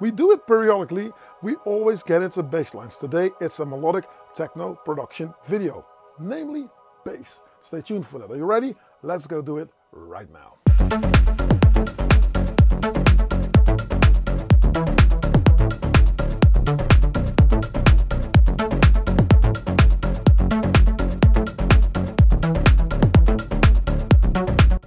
We do it periodically. We always get into bass lines. Today it's a melodic techno production video, namely bass. Stay tuned for that. Are you ready? Let's go do it right now.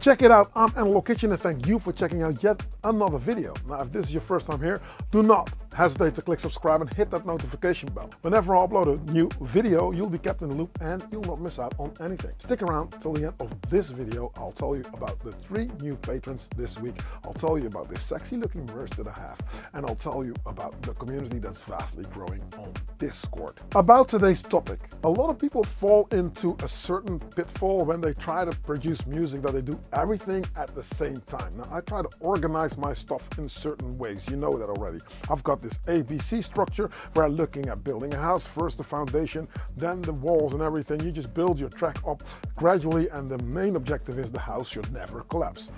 Check it out, I'm Analog Kitchen and thank you for checking out yet another video. Now if this is your first time here, do not hesitate to click subscribe and hit that notification bell. Whenever I upload a new video, you'll be kept in the loop and you'll not miss out on anything. Stick around till the end of this video, I'll tell you about the three new patrons this week. I'll tell you about this sexy looking merch that I have and I'll tell you about the community that's vastly growing on Discord. About today's topic, a lot of people fall into a certain pitfall when they try to produce music that they do everything at the same time. Now, I try to organize my stuff in certain ways. You know that already. I've got this ABC structure where I'm looking at building a house, first the foundation, then the walls and everything. You just build your track up gradually, and the main objective is the house should never collapse.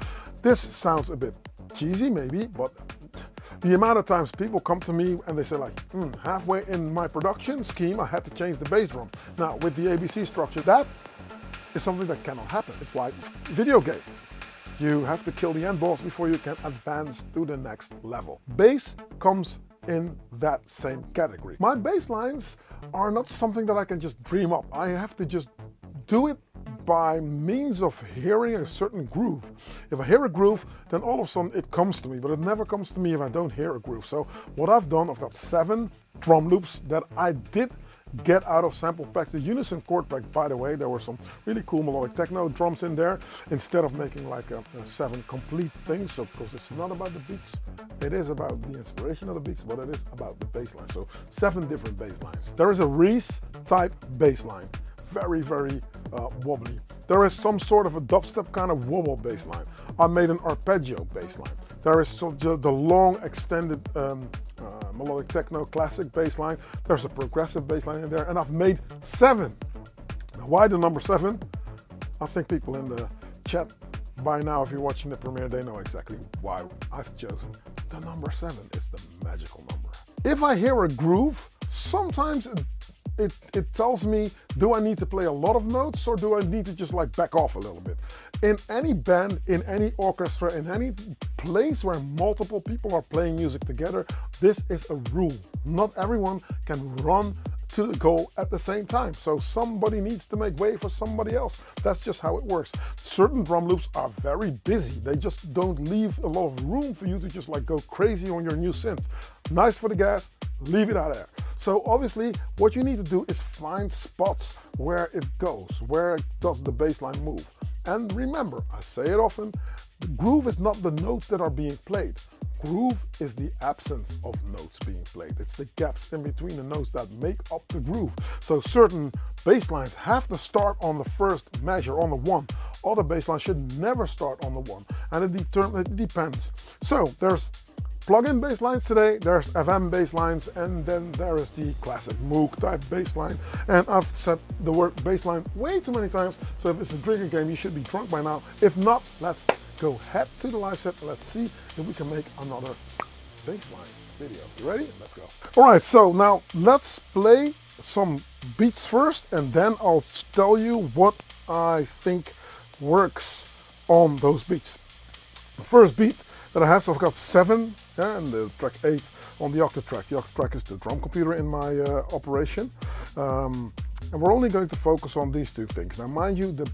This sounds a bit cheesy, maybe, but the amount of times people come to me and they say like, mm, halfway in my production scheme, I had to change the bass drum. Now with the ABC structure, that is something that cannot happen. It's like video game. You have to kill the end boss before you can advance to the next level. Bass comes in that same category. My bass lines are not something that I can just dream up. I have to just do it by means of hearing a certain groove. If I hear a groove, then all of a sudden it comes to me, but it never comes to me if I don't hear a groove. So what I've done, I've got seven drum loops that I did get out of sample pack. The Unison chord pack, by the way, there were some really cool melodic techno drums in there instead of making like a, a seven complete things. So, because it's not about the beats, it is about the inspiration of the beats, but it is about the bass line. So, seven different bass lines. There is a Reese type bass line, very, very uh, wobbly. There is some sort of a dubstep kind of wobble bass line. I made an arpeggio bass line. There is so the long extended um, uh, melodic techno classic bass line. There's a progressive bass line in there, and I've made seven. Now, why the number seven? I think people in the chat by now, if you're watching the premiere, they know exactly why I've chosen the number seven. It's the magical number. If I hear a groove, sometimes it, it tells me, do I need to play a lot of notes or do I need to just like back off a little bit? In any band, in any orchestra, in any place where multiple people are playing music together, this is a rule. Not everyone can run to the goal at the same time. So somebody needs to make way for somebody else. That's just how it works. Certain drum loops are very busy. They just don't leave a lot of room for you to just like go crazy on your new synth. Nice for the gas, leave it out there. So obviously what you need to do is find spots where it goes, where does the bass line move. And remember, I say it often, the groove is not the notes that are being played. Groove is the absence of notes being played. It's the gaps in between the notes that make up the groove. So certain bass lines have to start on the first measure, on the one. Other bass lines should never start on the one. And it, it depends. So there's plug-in bass lines today, there's FM bass lines, and then there is the classic Moog type bass line. And I've said the word bass line way too many times, so if it's a drinking game, you should be drunk by now. If not, let's go head to the live set let's see if we can make another bass line video. You ready? Let's go. All right, so now let's play some beats first, and then I'll tell you what I think works on those beats. The first beat that I have, so I've got seven yeah, and the track 8 on the Octatrack. The Octatrack is the drum computer in my uh, operation. Um, and we're only going to focus on these two things. Now mind you, the,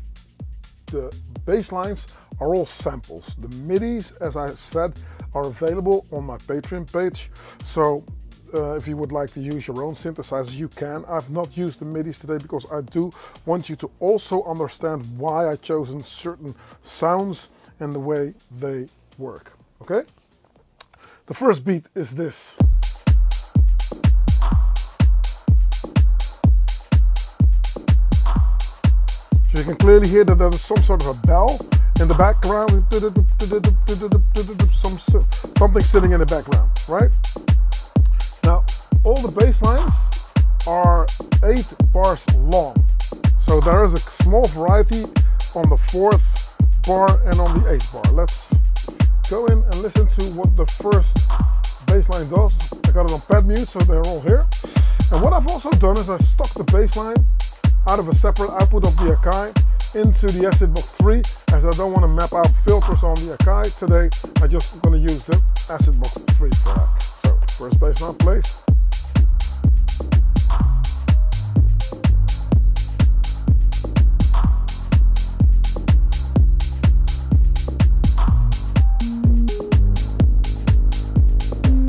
the bass lines are all samples. The MIDIs, as I said, are available on my Patreon page. So uh, if you would like to use your own synthesizer, you can. I've not used the MIDIs today because I do want you to also understand why I've chosen certain sounds and the way they work. Okay? The first beat is this. So you can clearly hear that there's some sort of a bell in the background, some, something sitting in the background, right? Now, all the bass lines are eight bars long. So there is a small variety on the fourth bar and on the eighth bar. Let's go in and listen to what the first bass line does. I got it on pad mute, so they're all here. And what I've also done is I stuck the bass line out of a separate output of the Akai into the Acid Box 3 as I don't want to map out filters on the Akai today. I just going to use the Acid Box 3 for that. So first bassline plays.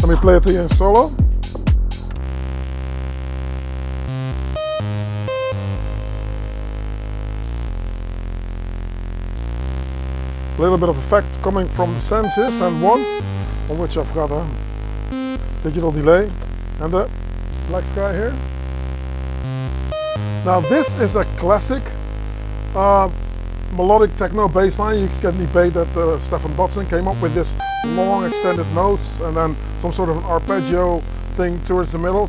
Let me play it to you in solo. A little bit of effect coming from the senses and one on which I've got a digital delay and the black sky here. Now this is a classic uh, melodic techno bass line. You can debate that uh, Stephan Bodzin came up with this long extended notes and then some sort of an arpeggio thing towards the middle.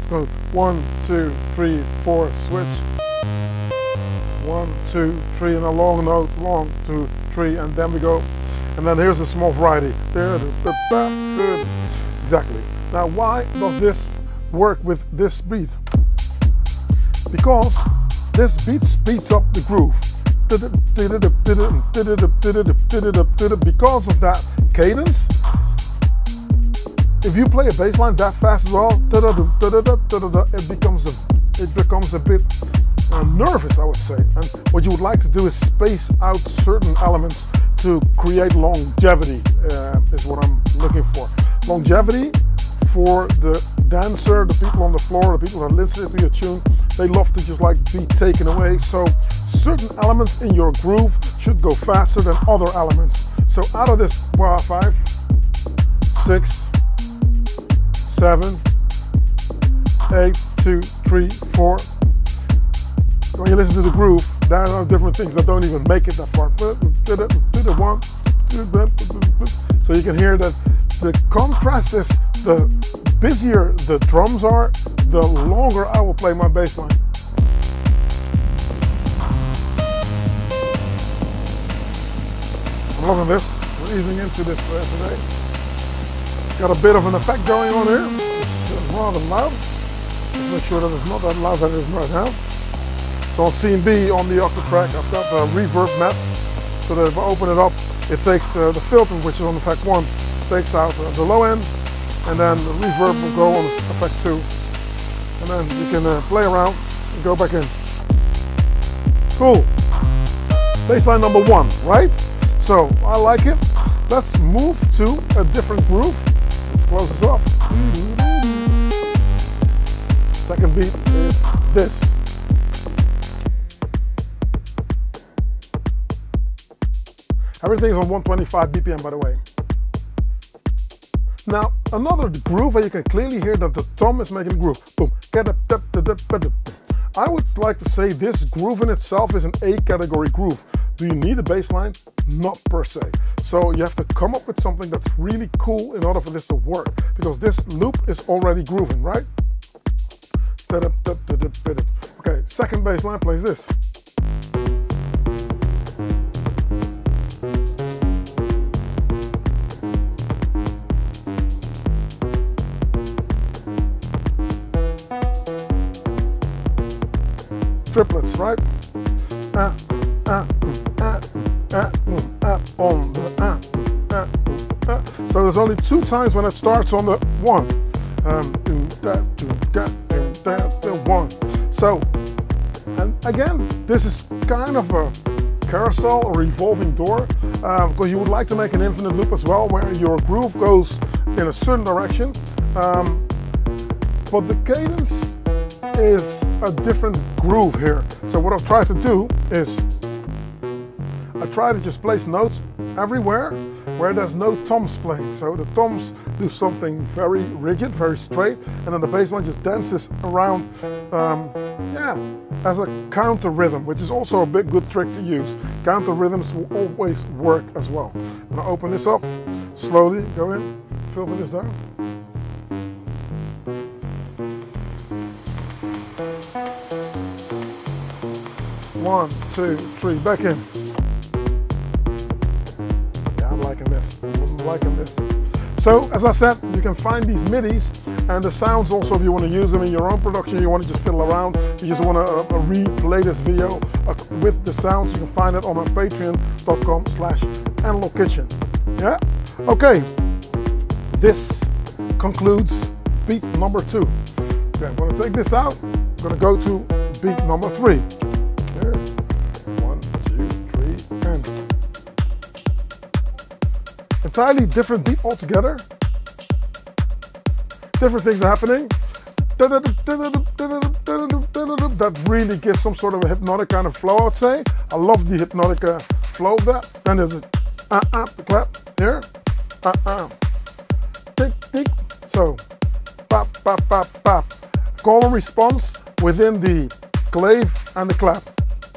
One, two, three, four, switch. One, two, three, and a long note, one, two, three, and then we go. And then here's a small variety. Exactly. Now, why does this work with this beat? Because this beat speeds up the groove. Because of that cadence, if you play a bass line that fast as well, it becomes a it becomes a bit uh, nervous, I would say. And what you would like to do is space out certain elements to create longevity, uh, is what I'm looking for. Longevity for the dancer, the people on the floor, the people that listen to your tune, they love to just like be taken away. So certain elements in your groove should go faster than other elements. So out of this, well, five, six, seven, eight, two, three, four, when you listen to the groove, there are different things that don't even make it that far. So you can hear that the contrast is the busier the drums are, the longer I will play my bass line. I'm loving this. We're easing into this uh, today. Got a bit of an effect going on here, is rather loud. Make sure that it's not that loud that it is right now. So on C&B on the Octatrack, I've got a reverb map. So that if I open it up, it takes uh, the filter, which is on effect one, takes out uh, the low end, and then the reverb will go on effect two. And then you can uh, play around and go back in. Cool. Bassline number one, right? So I like it. Let's move to a different groove. Let's close this off. Second beat is this. Everything is on 125 BPM, by the way. Now, another groove where you can clearly hear that the tom is making groove. Boom. I would like to say this groove in itself is an A category groove. Do you need a bass line? Not per se. So you have to come up with something that's really cool in order for this to work because this loop is already grooving, right? Okay, second bass line plays this. triplets, right? Uh, uh, uh, on the So there's only two times when it starts on the one. Um, one. So, and again, this is kind of a carousel, a revolving door, uh, because you would like to make an infinite loop as well, where your groove goes in a certain direction. Um, but the cadence is a different groove here. So what I've tried to do is I try to just place notes everywhere where there's no toms playing. So the toms do something very rigid, very straight, and then the bass line just dances around, um, yeah, as a counter rhythm, which is also a big good trick to use. Counter rhythms will always work as well. I'm gonna open this up, slowly go in, filter this down. One, two, three, back in. Liking this. So as I said, you can find these MIDIs and the sounds also if you want to use them in your own production, you want to just fiddle around, you just want to uh, replay this video uh, with the sounds, you can find it on my patreon.com slash Kitchen. Yeah? Okay, this concludes beat number two. Okay, I'm going to take this out, I'm going to go to beat number three. Entirely different beat altogether. Different things are happening. That really gives some sort of a hypnotic kind of flow, I'd say. I love the hypnotic uh, flow of that. Then there's a uh, uh, clap here. Uh, uh. Tick, tick. So, pop, pop, pop, pop. Call and response within the clave and the clap.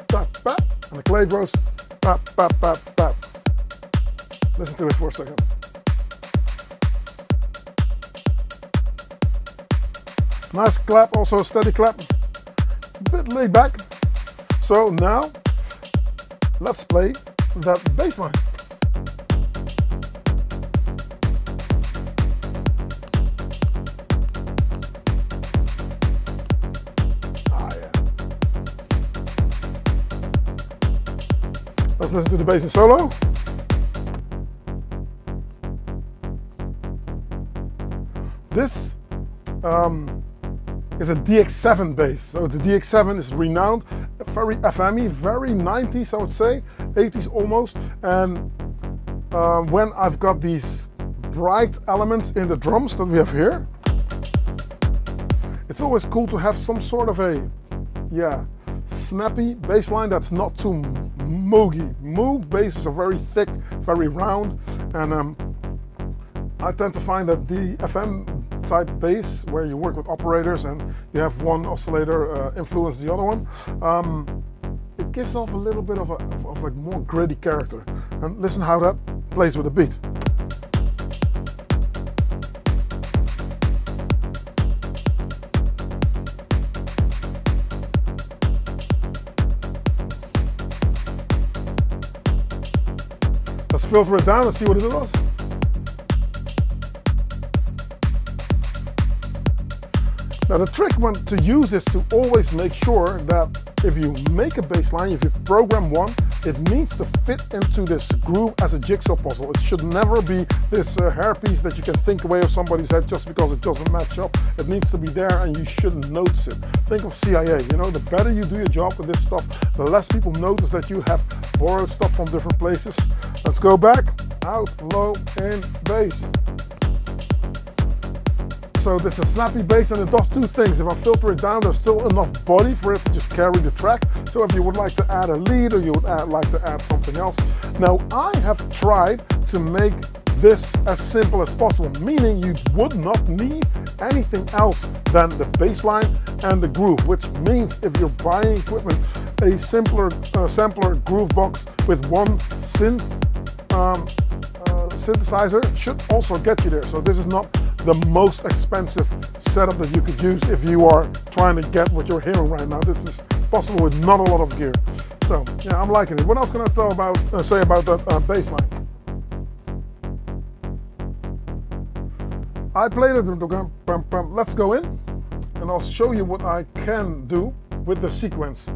Pop, pop. And the clave goes pop, pop, pop, pop. Listen to it for a second. Nice clap, also a steady clap. A bit laid back. So now, let's play that bass line. Ah. Let's listen to the bass in solo. This um, is a DX7 bass. So the DX7 is renowned, very FME, very 90s I would say, 80s almost. And um, when I've got these bright elements in the drums that we have here, it's always cool to have some sort of a, yeah, snappy bass line that's not too moogy. Moog basses are very thick, very round, and um, I tend to find that the FM type bass where you work with operators and you have one oscillator uh, influence the other one, um, it gives off a little bit of a, of a more gritty character. And listen how that plays with the beat. Let's filter it down and see what it does. Now the trick one to use is to always make sure that if you make a bass line, if you program one, it needs to fit into this groove as a jigsaw puzzle. It should never be this uh, hairpiece that you can think away of somebody's head just because it doesn't match up. It needs to be there and you shouldn't notice it. Think of CIA, you know, the better you do your job with this stuff, the less people notice that you have borrowed stuff from different places. Let's go back, out, low, in, bass. So this is a snappy bass and it does two things. If I filter it down, there's still enough body for it to just carry the track. So if you would like to add a lead or you would add, like to add something else. Now I have tried to make this as simple as possible, meaning you would not need anything else than the bass line and the groove, which means if you're buying equipment, a simpler uh, sampler groove box with one synth um, uh, synthesizer should also get you there. So this is not the most expensive setup that you could use if you are trying to get what you're hearing right now. This is possible with not a lot of gear. So yeah, I'm liking it. What else can I tell about uh, say about that uh, bass line? I played it. Let's go in and I'll show you what I can do with the sequence.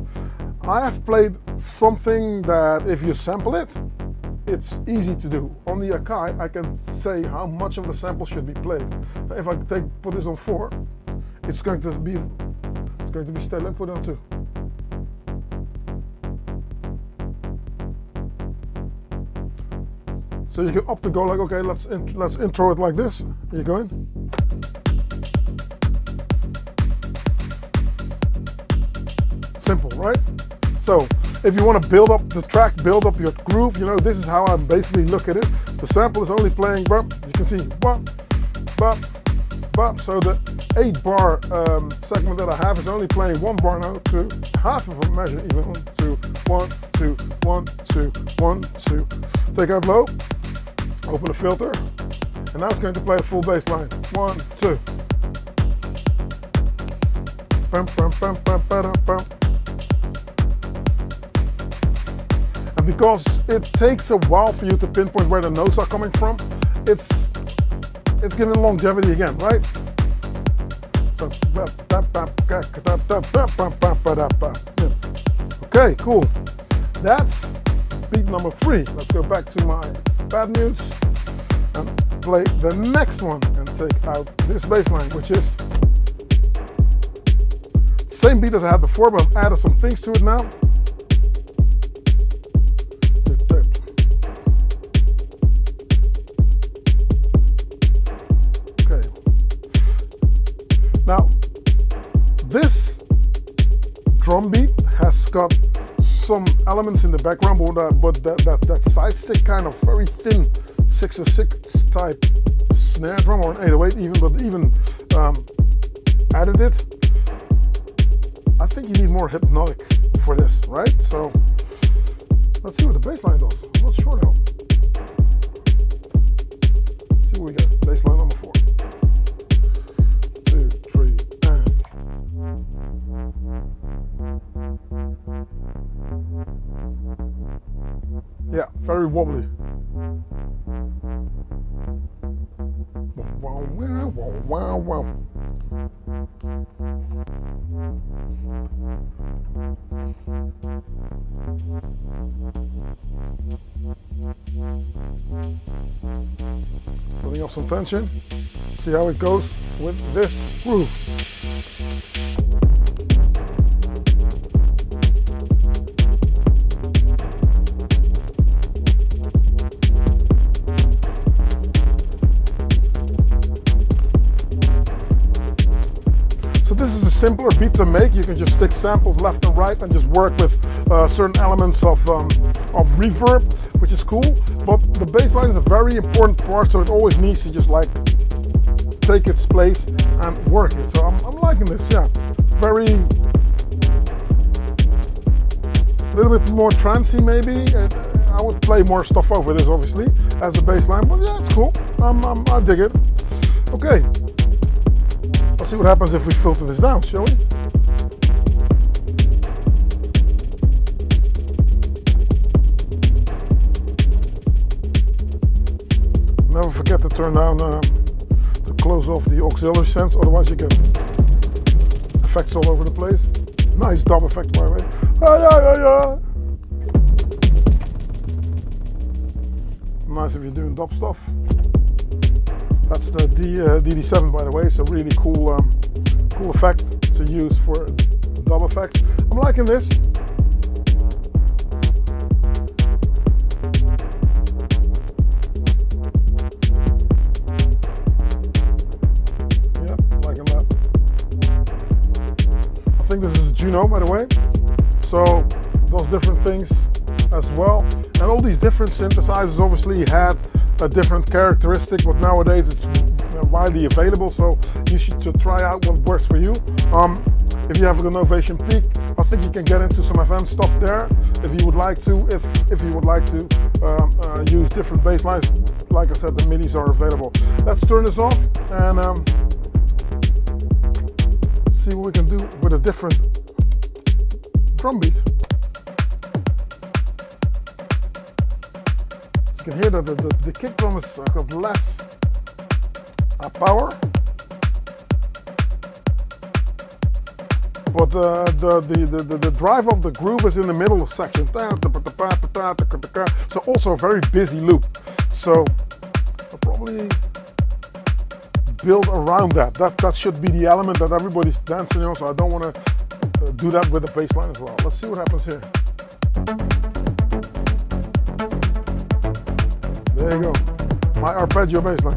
I have played something that if you sample it, it's easy to do. On the Akai, I can say how much of the sample should be played. If I take put this on four, it's going to be it's going to be steady. Let put it on two. So you can opt to go like, okay, let's in, let's intro it like this. Are you going? Simple, right? So if you want to build up the track, build up your groove, you know, this is how I basically look at it. The sample is only playing bump. You can see bump, bump, bump. So the eight bar um, segment that I have is only playing one bar now to half of a measure, even one, two, one, two, one, two, one, two. Take out low, open the filter, and now it's going to play a full bass line. One, two. Bum, bum, bum, because it takes a while for you to pinpoint where the notes are coming from, it's it's giving longevity again, right? Okay, cool. That's beat number three. Let's go back to my bad news and play the next one and take out this bass line, which is same beat as I had before, but I've added some things to it now. Got some elements in the background, but, uh, but that, that, that side stick kind of very thin 606 type snare drum or an 808 even, but even um, added it. I think you need more hypnotic for this, right? So let's see what the bass line does. I'm. See what we got. Bass line number four. Very wobbly. Wow, wow, wow, wow. Building up some tension. See how it goes with this groove. You can just stick samples left and right and just work with uh, certain elements of, um, of reverb, which is cool. But the bass line is a very important part, so it always needs to just like take its place and work it. So I'm, I'm liking this, yeah. Very, a little bit more trancy maybe. And I would play more stuff over this obviously as a bass line, but yeah, it's cool. I'm, I'm, I dig it. Okay, Let's see what happens if we filter this down, shall we? Forget to turn down, uh, to close off the auxiliary sense, otherwise you get effects all over the place. Nice dub effect by the way. Ah, yeah, yeah, yeah. Nice if you're doing dub stuff. That's the D, uh, DD7 by the way, It's a really cool, um, cool effect to use for dub effects. I'm liking this. By the way, so those different things as well. And all these different synthesizers obviously had a different characteristic, but nowadays it's widely available, so you should to try out what works for you. Um, if you have a Novation Peak, I think you can get into some FM stuff there if you would like to, if, if you would like to um, uh, use different bass lines. Like I said, the MIDIs are available. Let's turn this off and um, see what we can do with a different You can hear that the, the, the kick drum has got less uh, power. But uh, the, the, the, the, drive of the groove is in the middle section. So also a very busy loop. So I'll probably build around that. That that should be the element that everybody's dancing on. So I don't want to do that with the bass line as well. Let's see what happens here. There you go. My arpeggio bass line.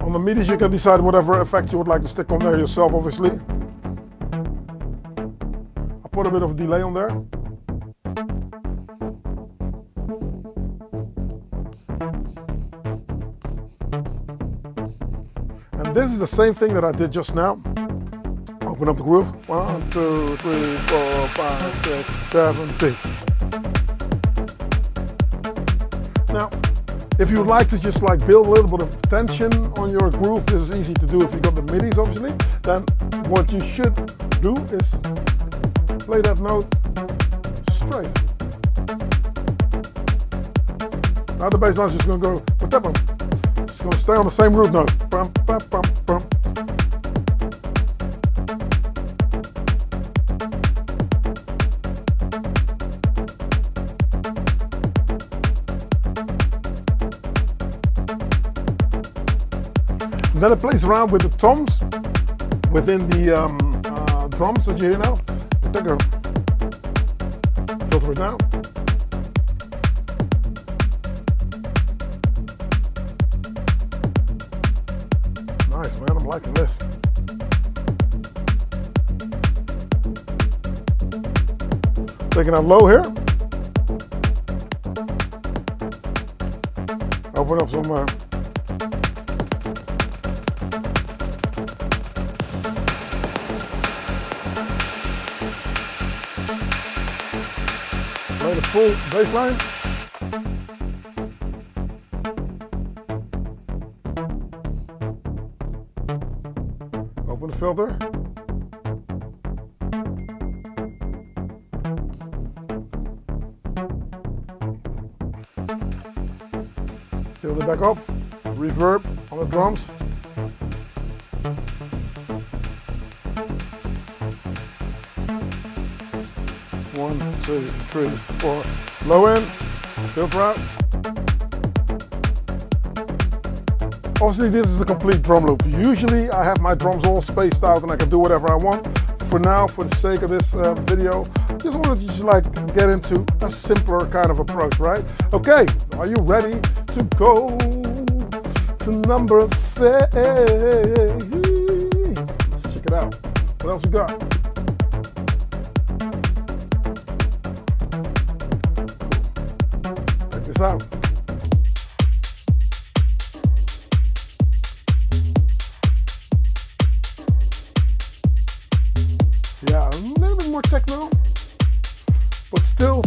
On the midis you can decide whatever effect you would like to stick on there yourself obviously. Put a bit of delay on there. And this is the same thing that I did just now. Open up the groove. One, two, three, four, five, six, seven, eight. Now, If you would like to just like build a little bit of tension on your groove, this is easy to do if you got the midis obviously, then what you should do is play that note straight. Now the bass line is just gonna go, whatever. it's gonna stay on the same root note. Bum, bum, bum, bum. Then it plays around with the toms within the um, uh, drums that you hear now. Take a filter it down. Nice man, I'm liking this. Taking it low here. Open up some uh, full bass line. Open the filter. Build it back up. Reverb on the drums. Two, three, four. Low end, filter out. Obviously this is a complete drum loop. Usually I have my drums all spaced out and I can do whatever I want. For now, for the sake of this uh, video, just wanted to just like get into a simpler kind of approach, right? Okay, are you ready to go to number six? Let's check it out. What else we got?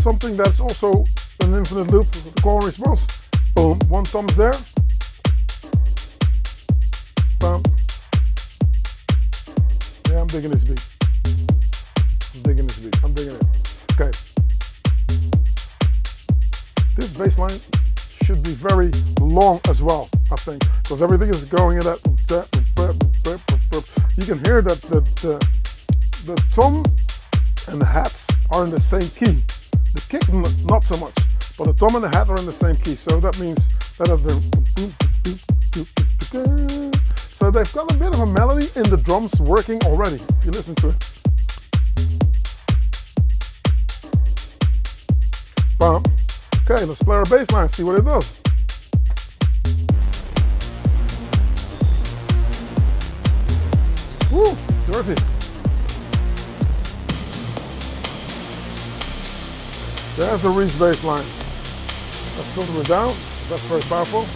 Something that's also an infinite loop the call and response. Boom, one thumb's there. Bum. Yeah, I'm digging this beat. I'm digging this beat. I'm digging it. Okay. This bass line should be very long as well, I think, because everything is going in that. You can hear that the, the, the tom and the hats are in the same key. The kick, not so much, but the tom and the hat are in the same key. So that means that is the. So they've got a bit of a melody in the drums working already, you listen to it. Bump. Okay, let's play our bass line, see what it does. Woo, dirty. There's the Reese bass line. Let's filter it down. That's very powerful.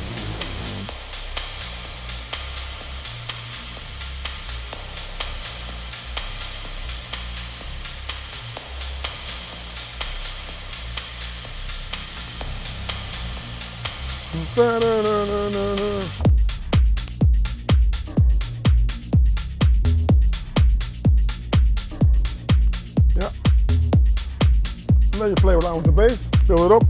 Yeah. And around with the bass, build it up.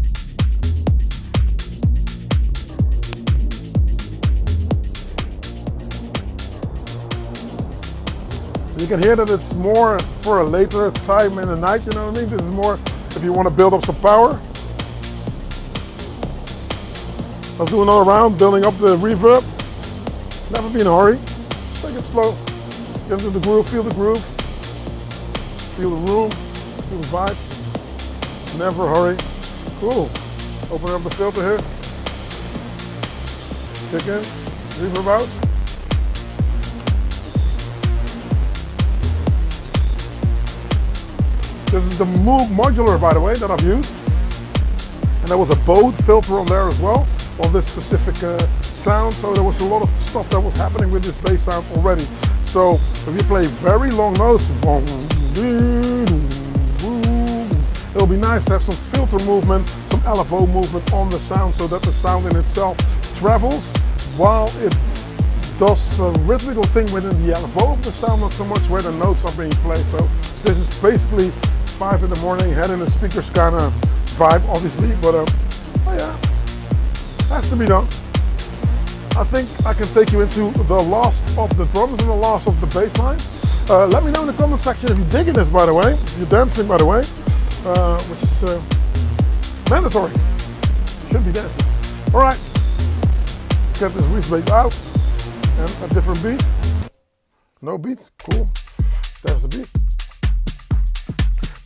You can hear that it's more for a later time in the night, you know what I mean? This is more if you want to build up some power. Let's do another round, building up the reverb. Never be in a hurry. Just take it slow. Get into the groove, feel the groove. Feel the room, feel the vibe. Never hurry. Cool. Open up the filter here. Kick in, reverb out. This is the Moog modular, by the way, that I've used. And there was a Bode filter on there as well on this specific uh, sound. So there was a lot of stuff that was happening with this bass sound already. So if you play very long notes, it'll be nice to have some filter movement, some LFO movement on the sound so that the sound in itself travels while it does a rhythmical thing within the LFO of the sound, not so much where the notes are being played. So this is basically five in the morning, head in the speakers kind of vibe, obviously, but uh, oh yeah, has to be done. I think I can take you into the last of the drums and the last of the bass lines. Uh, let me know in the comment section if you're digging this, by the way, if you're dancing, by the way, uh, which is uh, mandatory. Should be dancing. All right, let's get this wrist out and a different beat. No beat, cool. There's the beat.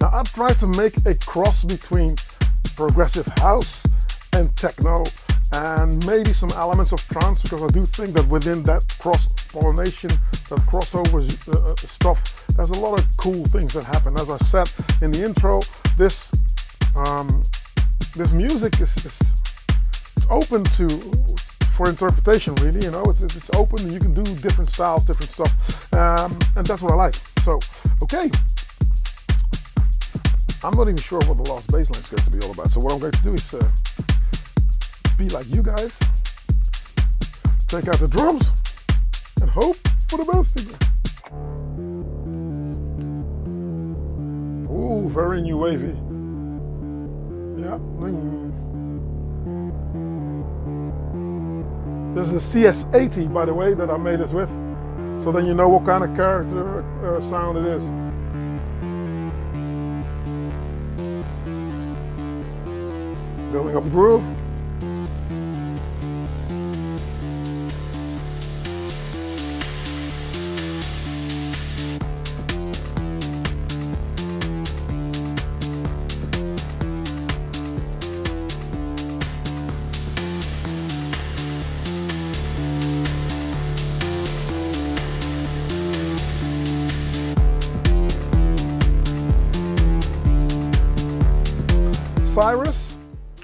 Now I've tried to make a cross between progressive house and techno and maybe some elements of trance because I do think that within that cross pollination, that crossover uh, uh, stuff, there's a lot of cool things that happen. As I said in the intro, this um, this music is, is, is open to for interpretation really you know? It's, it's open. You can do different styles different stuff um, and that's what I like. So okay. I'm not even sure what the last baseline is going to be all about. So what I'm going to do is uh, be like you guys take out the drums and hope for the best very new wavy yeah This is a CS80, by the way, that I made this with. So then you know what kind of character uh, sound it is. Building up the groove.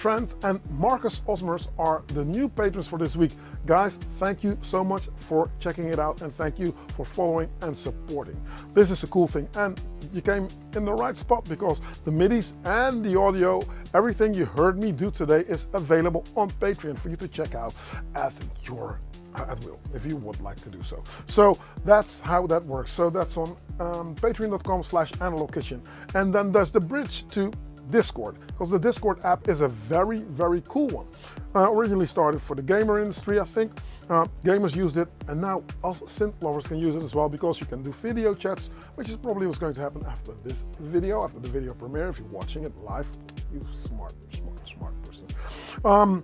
Trent, and Marcus Osmers are the new patrons for this week. Guys, thank you so much for checking it out and thank you for following and supporting. This is a cool thing and you came in the right spot because the MIDIs and the audio, everything you heard me do today is available on Patreon for you to check out at your at will if you would like to do so. So that's how that works. So that's on um, patreon.com slash analog kitchen. And then there's the bridge to Discord, because the Discord app is a very, very cool one. Uh, originally started for the gamer industry, I think. Uh, gamers used it, and now us synth lovers can use it as well because you can do video chats, which is probably what's going to happen after this video, after the video premiere, if you're watching it live. You smart, smart, smart person. Um,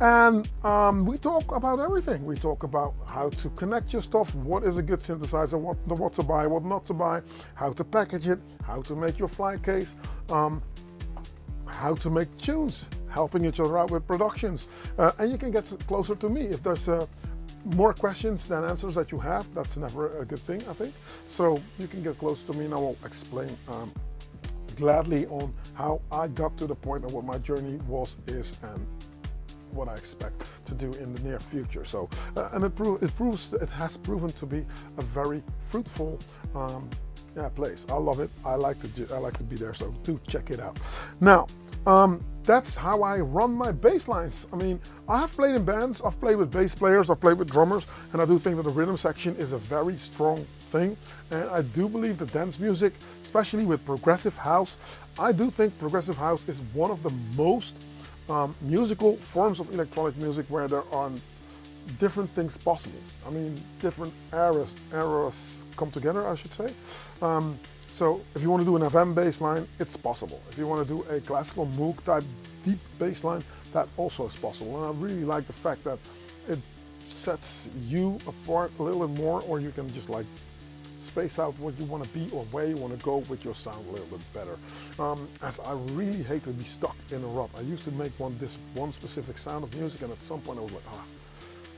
and um, we talk about everything. We talk about how to connect your stuff, what is a good synthesizer, what, what to buy, what not to buy, how to package it, how to make your fly case, um, how to make tunes, helping each other out with productions. Uh, and you can get closer to me if there's uh, more questions than answers that you have. That's never a good thing, I think. So you can get close to me and I will explain um, gladly on how I got to the point of what my journey was, is, and what I expect to do in the near future. So, uh, and it, pro it, proves, it has proven to be a very fruitful um, yeah, place. I love it. I like to do, I like to be there. So do check it out. Now, um, that's how I run my bass lines. I mean, I have played in bands, I've played with bass players, I've played with drummers, and I do think that the rhythm section is a very strong thing. And I do believe that dance music, especially with progressive house, I do think progressive house is one of the most um, musical forms of electronic music where there are different things possible. I mean, different eras, eras come together, I should say. Um, so if you want to do an FM bass line, it's possible. If you want to do a classical Moog type deep bass line, that also is possible. And I really like the fact that it sets you apart a little bit more, or you can just like space out what you want to be or where you want to go with your sound a little bit better. Um, as I really hate to be stuck in a rut. I used to make one this one specific sound of music, and at some point I was like, ah,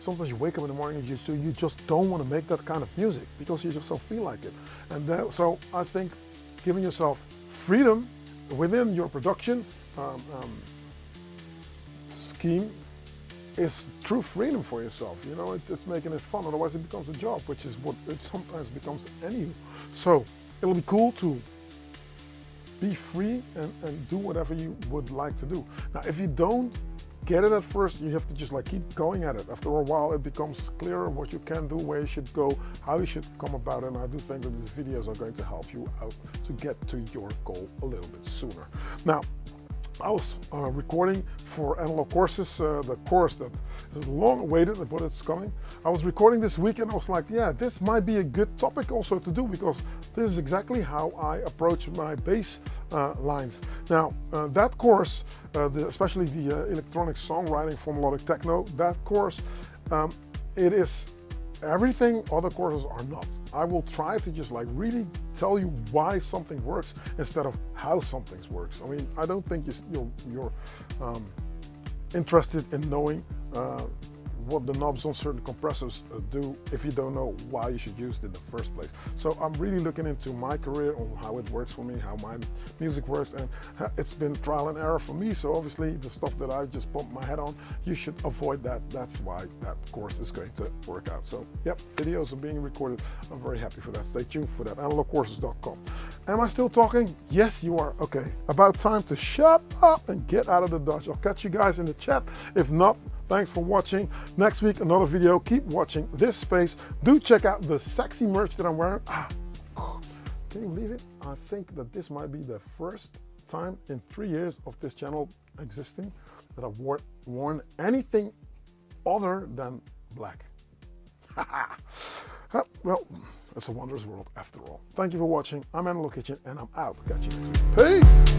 sometimes you wake up in the morning and you, so you just don't want to make that kind of music because you just don't feel like it. And that, so I think giving yourself freedom within your production um, um, scheme is true freedom for yourself. You know, it's, it's making it fun. Otherwise, it becomes a job, which is what it sometimes becomes anyway. So it'll be cool to be free and, and do whatever you would like to do. Now, if you don't get it at first, you have to just like keep going at it. After a while, it becomes clearer what you can do, where you should go, how you should come about it. And I do think that these videos are going to help you out to get to your goal a little bit sooner. Now, I was uh, recording for Analog Courses, uh, the course that long awaited, but it's coming. I was recording this week and I was like, yeah, this might be a good topic also to do because this is exactly how I approach my bass uh, lines. Now, uh, that course, uh, the, especially the uh, electronic songwriting for melodic techno, that course, um, it is everything other courses are not. I will try to just like really tell you why something works instead of how something works. I mean, I don't think you're, you're um, interested in knowing uh, what the knobs on certain compressors uh, do if you don't know why you should use it in the first place. So I'm really looking into my career on how it works for me, how my music works, and it's been trial and error for me. So obviously the stuff that I just bumped my head on, you should avoid that. That's why that course is going to work out. So yep, videos are being recorded. I'm very happy for that. Stay tuned for that. AnalogCourses.com. Am I still talking? Yes, you are. Okay, about time to shut up and get out of the Dutch. I'll catch you guys in the chat. If not, Thanks for watching. Next week, another video. Keep watching this space. Do check out the sexy merch that I'm wearing. Ah, can you believe it? I think that this might be the first time in three years of this channel existing that I've wore, worn anything other than black. well, it's a wondrous world after all. Thank you for watching. I'm Analog Kitchen and I'm out. Catch you. Peace!